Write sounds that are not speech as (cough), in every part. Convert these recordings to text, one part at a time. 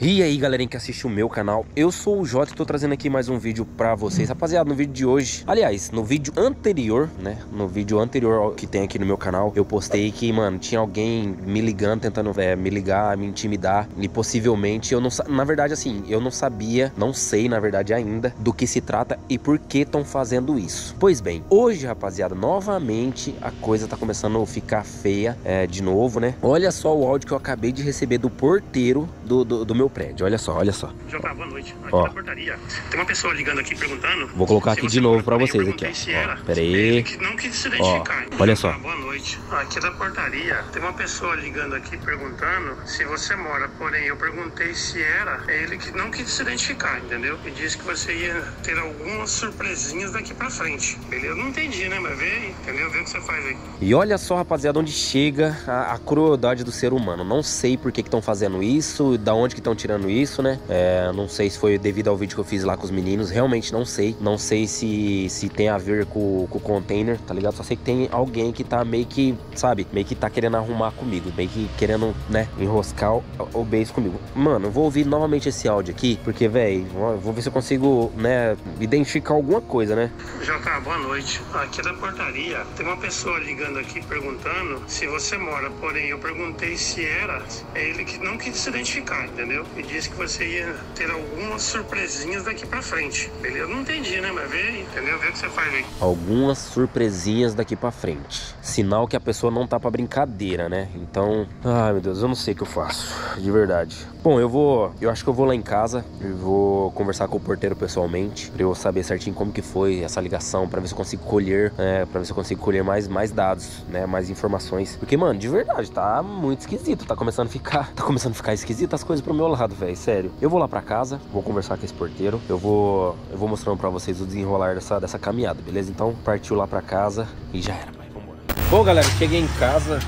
E aí galerinha que assiste o meu canal, eu sou o Jota e tô trazendo aqui mais um vídeo pra vocês Rapaziada, no vídeo de hoje, aliás, no vídeo anterior, né, no vídeo anterior que tem aqui no meu canal Eu postei que, mano, tinha alguém me ligando, tentando é, me ligar, me intimidar E possivelmente, eu não, na verdade assim, eu não sabia, não sei na verdade ainda Do que se trata e por que estão fazendo isso. Pois bem, hoje rapaziada, novamente a coisa tá começando a ficar feia é, de novo, né? Olha só o áudio que eu acabei de receber do porteiro do, do, do meu meu prédio. Olha só, olha só. Já tá, boa noite. Aqui ó. na portaria. Tem uma pessoa ligando aqui perguntando. Vou colocar aqui de novo pra vocês aqui, ó. ó pera aí. Não quis se identificar. Ó, olha só. boa noite. Aqui da portaria. Tem uma pessoa ligando aqui perguntando se você mora. Porém, eu perguntei se era. É ele que não quis se identificar, entendeu? E disse que você ia ter algumas surpresinhas daqui pra frente. Beleza? Eu não entendi, né? Mas vê aí, entendeu? Vê o que você faz aí. E olha só, rapaziada, onde chega a, a crueldade do ser humano. Não sei por que estão fazendo isso, da onde que estão tirando isso, né? É, não sei se foi devido ao vídeo que eu fiz lá com os meninos, realmente não sei. Não sei se, se tem a ver com, com o container, tá ligado? Só sei que tem alguém que tá meio que, sabe, meio que tá querendo arrumar comigo, meio que querendo, né, enroscar o, o beijo comigo. Mano, eu vou ouvir novamente esse áudio aqui, porque, velho, vou ver se eu consigo, né, identificar alguma coisa, né? Já tá, boa noite. Aqui é da portaria. Tem uma pessoa ligando aqui perguntando se você mora, porém eu perguntei se era, é ele que não quis se identificar, entendeu? E disse que você ia ter algumas surpresinhas daqui pra frente. Beleza? Não entendi, né? Mas vê entendeu? Vê o que você faz aí. Algumas surpresinhas daqui pra frente. Sinal que a pessoa não tá pra brincadeira, né? Então, ai meu Deus, eu não sei o que eu faço. De verdade. Bom, eu vou. Eu acho que eu vou lá em casa. Eu vou conversar com o porteiro pessoalmente. Pra eu saber certinho como que foi essa ligação. Pra ver se eu consigo colher. É, pra ver se eu consigo colher mais, mais dados, né? Mais informações. Porque, mano, de verdade, tá muito esquisito. Tá começando a ficar. (laughs) Tá começando a ficar esquisito as coisas pro meu lado, velho sério. Eu vou lá pra casa, vou conversar com esse porteiro. Eu vou, eu vou mostrando pra vocês o desenrolar dessa, dessa caminhada, beleza? Então, partiu lá pra casa e já era, pai. Vambora. Bom, galera, cheguei em casa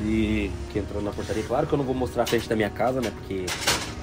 e que entrou na portaria. Claro que eu não vou mostrar a frente da minha casa, né? Porque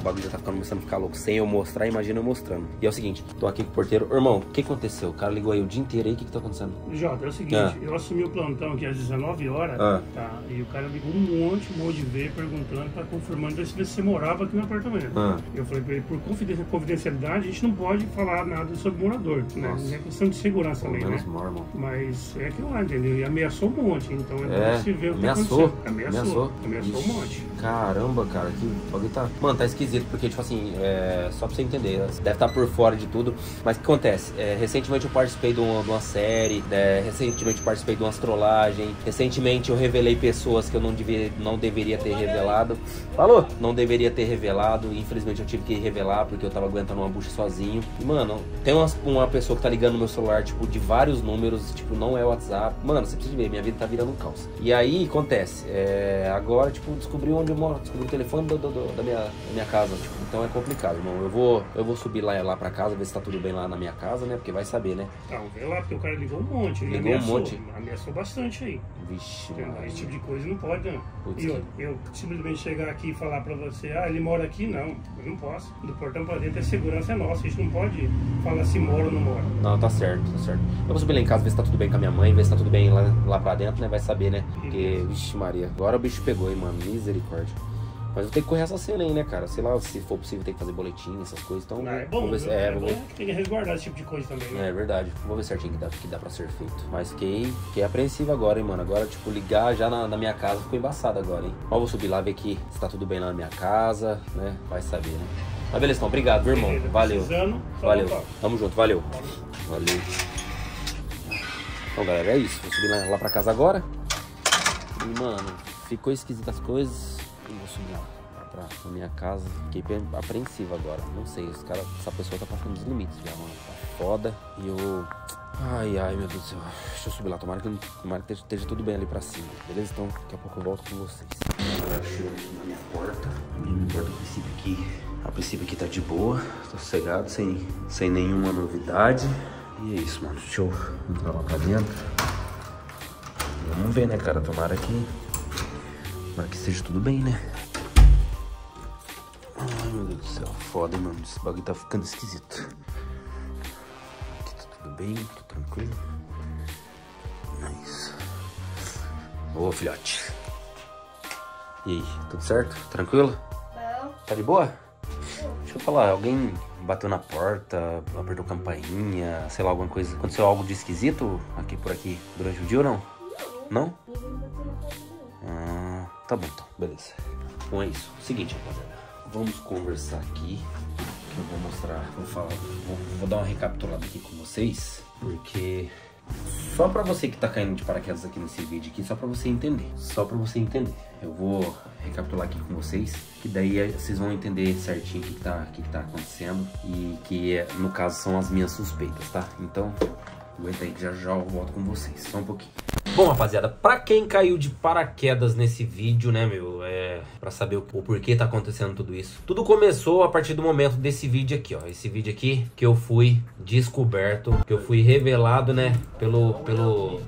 o bagulho já tá ficando começando a ficar louco. Sem eu mostrar, imagina eu mostrando. E é o seguinte, tô aqui com o porteiro. Irmão, o que aconteceu? O cara ligou aí o dia inteiro aí, o que que tá acontecendo? Jota, é o seguinte, ah. eu assumi o plantão aqui às 19 horas, ah. tá? E o cara ligou um monte, um monte de vezes perguntando, tá confirmando se você morava aqui no apartamento. Ah. Eu falei pra ele, por confidencialidade, a gente não pode falar nada sobre morador, né? É questão de segurança também, né? Mormon. Mas é que lá, entendeu? E ameaçou um monte, então é, é se ver o que ameaçou. aconteceu. Ameaçou. Ameaçou, ameaçou um monte. Caramba, cara, que bagulho tá... Mano, tá esquisito, porque, tipo assim, é, só pra você entender, deve estar por fora de tudo. Mas o que acontece? É, recentemente eu participei de uma, de uma série, né? recentemente eu participei de uma astrolagem, recentemente eu revelei pessoas que eu não, devia, não deveria ter revelado. Falou? Não deveria ter revelado, infelizmente eu tive que revelar porque eu tava aguentando uma bucha sozinho. E, mano, tem uma, uma pessoa que tá ligando no meu celular, tipo, de vários números, tipo, não é WhatsApp. Mano, você precisa ver, minha vida tá virando um caos. E aí, acontece, é, agora, tipo, descobri onde moro, descobri o telefone do, do, do, da, minha, da minha casa, tipo, então é complicado, irmão. Eu vou, eu vou subir lá, lá pra casa, ver se tá tudo bem lá na minha casa, né? Porque vai saber, né? Então, vê lá, porque o cara ligou um monte. Ligou ameaçou, um monte? Ameaçou bastante aí. Vixe, Esse tipo de coisa não pode, não. Putz, e eu, eu simplesmente chegar aqui e falar pra você, ah, ele mora aqui, não. Eu não posso. Do portão pra dentro a segurança é nossa. A gente não pode falar se mora ou não mora. Não, tá certo, tá certo. Eu vou subir lá em casa, ver se tá tudo bem com a minha mãe, ver se tá tudo bem lá, lá pra dentro, né? Vai saber, né? Porque, vixe Maria, agora o bicho pegou, hein, mano. Misericórdia. Mas eu tenho que correr essa cena aí, né, cara? Sei lá, se for possível, tem que fazer boletim, essas coisas. Então, ah, é bom, vamos ver se, é, é vamos... tem que resguardar esse tipo de coisa também, né? É verdade. Vamos ver certinho que dá, que dá pra ser feito. Mas fiquei, fiquei apreensivo agora, hein, mano. Agora, tipo, ligar já na, na minha casa ficou embaçado agora, hein? Mas vou subir lá, ver que se tá tudo bem lá na minha casa, né? Vai saber, né? Mas beleza, então, obrigado, viu, irmão? Valeu. Valeu. Tamo junto, valeu. Valeu. Então, galera, é isso. Vou subir lá, lá pra casa agora. E, mano, ficou esquisito as coisas lá pra, pra minha casa. Fiquei apreensivo agora. Não sei, os cara, essa pessoa tá passando dos limites já, mano. Tá foda. E eu. Ai, ai, meu Deus do céu. Deixa eu subir lá. Tomara que, tomara que esteja tudo bem ali pra cima. Beleza? Então, daqui a pouco eu volto com vocês. Agora chego aqui na minha porta. Minha porta, a princípio aqui. A princípio aqui tá de boa. Tô sossegado, sem, sem nenhuma novidade. E é isso, mano. Deixa eu entrar lá pra dentro. Vamos ver, né, cara? Tomara que Tomara que esteja tudo bem, né? Ai, meu Deus do céu. Foda, hein, mano. Esse bagulho tá ficando esquisito. Aqui tá tudo bem, tô tranquilo. É isso. Boa, filhote. E aí, tudo certo? Tranquilo? Não. Tá de boa? Deixa eu falar, alguém bateu na porta, apertou campainha, sei lá, alguma coisa. Aconteceu algo de esquisito aqui por aqui durante o dia ou não? Não? Ah, tá bom então, beleza. Bom, é isso. Seguinte, rapaziada. Vamos conversar aqui. Que eu vou mostrar, vou falar, vou, vou dar uma recapitulada aqui com vocês. Porque só para você que tá caindo de paraquedas aqui nesse vídeo aqui, só para você entender. Só para você entender. Eu vou recapitular aqui com vocês, que daí vocês vão entender certinho o que, que, tá, que, que tá acontecendo e que no caso são as minhas suspeitas, tá? Então, aguenta aí que já já eu volto com vocês, só um pouquinho. Bom, rapaziada, pra quem caiu de paraquedas nesse vídeo, né, meu, é pra saber o, o, porquê tá acontecendo tudo isso. Tudo começou a partir do momento desse vídeo aqui, ó, esse vídeo aqui que eu fui descoberto, que eu fui revelado, né, pelo, pelo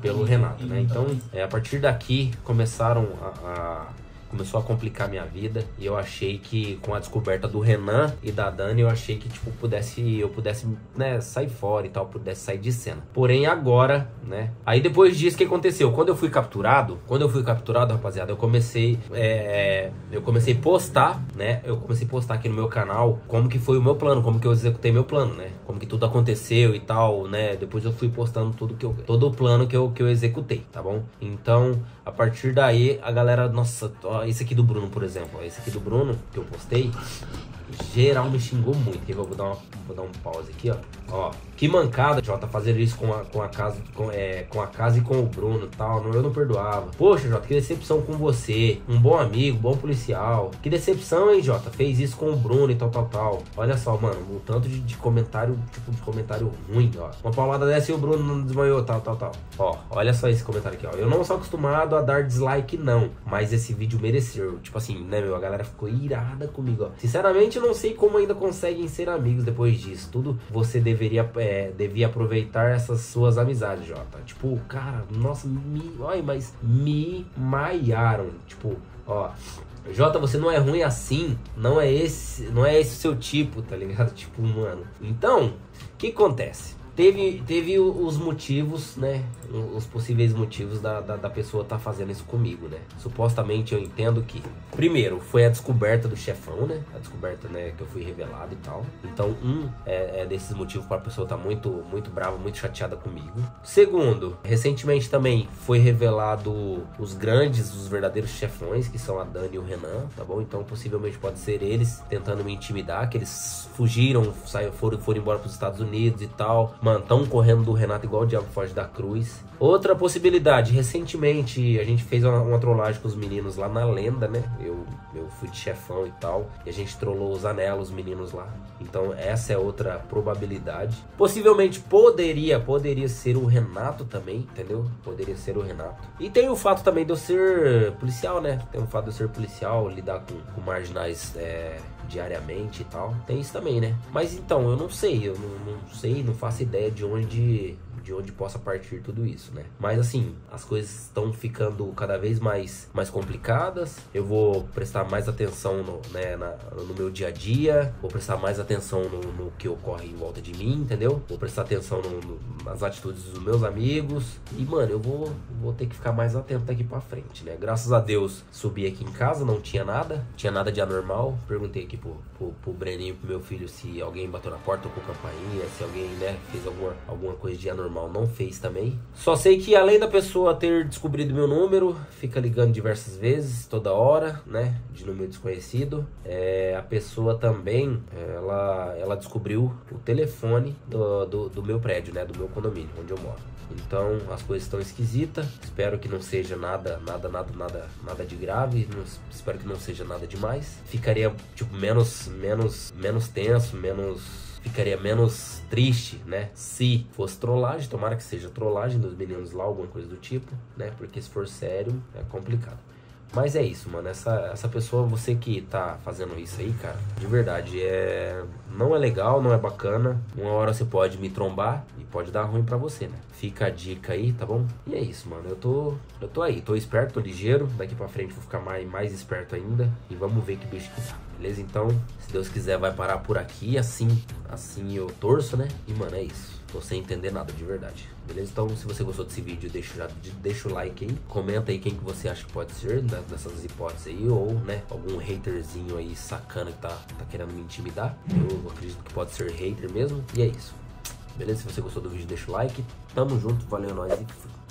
pelo Renato, né? Então, é, a partir daqui começaram a, a começou a complicar minha vida e eu achei que com a descoberta do Renan e da Dani, eu achei que tipo pudesse eu pudesse, né, sair fora e tal, pudesse sair de cena. Porém agora, né? Aí depois disso que aconteceu, quando eu fui capturado, quando eu fui capturado, rapaziada, eu comecei é, eu comecei postar, né? Eu comecei a postar aqui no meu canal como que foi o meu plano, como que eu executei meu plano, né? Como que tudo aconteceu e tal, né? Depois eu fui postando tudo que eu todo o plano que eu que eu executei, tá bom? Então, a partir daí a galera, nossa, ó, esse aqui do Bruno, por exemplo. Esse aqui do Bruno, que eu postei, geral me xingou muito. Eu vou dar, uma, vou dar um pause aqui, ó. Ó, que mancada, Jota, fazer isso com a, com a casa com, é, com a casa e com o Bruno e tal. Eu não perdoava. Poxa, Jota, que decepção com você. Um bom amigo, bom policial. Que decepção, hein, Jota? Fez isso com o Bruno e tal, tal, tal. Olha só, mano, o tanto de, de comentário, tipo, de comentário ruim, ó. Uma palmada dessa e o Bruno não desmaiou, tal, tal, tal. Ó, olha só esse comentário aqui, ó. Eu não sou acostumado a dar dislike, não. Mas esse vídeo mereceu. Tipo assim, né, meu? A galera ficou irada comigo, ó. Sinceramente, não sei como ainda conseguem ser amigos depois disso. Tudo você deveria, é, devia aproveitar essas suas amizades, Jota. Tipo, cara, nossa, me, olha, mas me maiaram. Tipo, ó, Jota, você não é ruim assim, não é esse, não é esse o seu tipo, tá ligado? (laughs) Tipo, mano. Então, o que acontece? Teve, teve os motivos, né? Os possíveis motivos da, da, da pessoa estar tá fazendo isso comigo, né? Supostamente eu entendo que, primeiro, foi a descoberta do chefão, né? A descoberta, né, que eu fui revelado e tal. Então, um é, é desses motivos para a pessoa estar tá muito, muito brava, muito chateada comigo. Segundo, recentemente também foi revelado os grandes, os verdadeiros chefões, que são a Dani e o Renan, tá bom? Então, possivelmente pode ser eles tentando me intimidar, que eles fugiram, saíram, foram, foram embora para os Estados Unidos e tal Mano, tão correndo do Renato igual o Diabo Foge da Cruz. Outra possibilidade, recentemente a gente fez uma, uma trollagem com os meninos lá na lenda, né? Eu, eu fui de chefão e tal. E a gente trollou os anelos, os meninos lá. Então essa é outra probabilidade. Possivelmente poderia, poderia ser o Renato também, entendeu? Poderia ser o Renato. E tem o fato também de eu ser policial, né? Tem o fato de eu ser policial, lidar com, com marginais é, diariamente e tal. Tem isso também, né? Mas então, eu não sei, eu não, não sei, não faço ideia de onde de onde possa partir tudo isso, né? Mas assim, as coisas estão ficando cada vez mais, mais complicadas. Eu vou prestar mais atenção no, né, na, no meu dia a dia, vou prestar mais atenção no, no, que ocorre em volta de mim, entendeu? Vou prestar atenção no, nas atitudes dos meus amigos. E, mano, eu vou, vou ter que ficar mais atento daqui pra frente, né? Graças a Deus, subi aqui em casa, não tinha nada, tinha nada de anormal. Perguntei aqui pro, pro, pro Breninho, pro meu filho, se alguém bateu na porta, com campainha, se alguém, né, fez alguma, alguma coisa de anormal normal não fez também. Só sei que além da pessoa ter descobrido meu número, fica ligando diversas vezes, toda hora, né? De número desconhecido. É, a pessoa também, ela, ela descobriu o telefone do, do, do meu prédio, né? Do meu condomínio, onde eu moro. Então as coisas estão esquisitas. Espero que não seja nada, nada, nada, nada, nada de grave. Não, espero que não seja nada demais. Ficaria tipo menos, menos, menos tenso, menos ficaria menos triste, né? Se fosse trollagem, tomara que seja trollagem dos meninos lá, alguma coisa do tipo, né? Porque se for sério, é complicado. Mas é isso, mano. Essa, essa pessoa, você que tá fazendo isso aí, cara, de verdade, é. não é legal, não é bacana. Uma hora você pode me trombar e pode dar ruim para você, né? Fica a dica aí, tá bom? E é isso, mano. Eu tô, eu tô aí, tô esperto, tô ligeiro. Daqui para frente vou ficar mais, mais esperto ainda e vamos ver que bicho que tá. Beleza? Então, se Deus quiser, vai parar por aqui. Assim, assim eu torço, né? E, mano, é isso. Tô sem entender nada de verdade. Beleza? Então, se você gostou desse vídeo, deixa, deixa o like aí. Comenta aí quem que você acha que pode ser dessas hipóteses aí. Ou, né, algum haterzinho aí sacana que tá, tá querendo me intimidar. Eu acredito que pode ser hater mesmo. E é isso. Beleza? Se você gostou do vídeo, deixa o like. Tamo junto. Valeu, nós e fui.